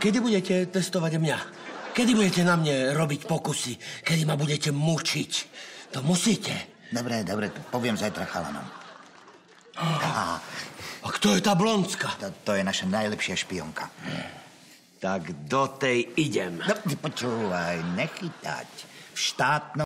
kedy budete testovať mňa? Kedy budete na mne robiť pokusy? Kedy ma budete mučiť? To musíte. Dobre, dobre, poviem zajtra chalanom. A, a kto je tá blondská? To, to je naša najlepšia špionka. Tak do tej idem. No, počúvaj, nechytať. V štátnom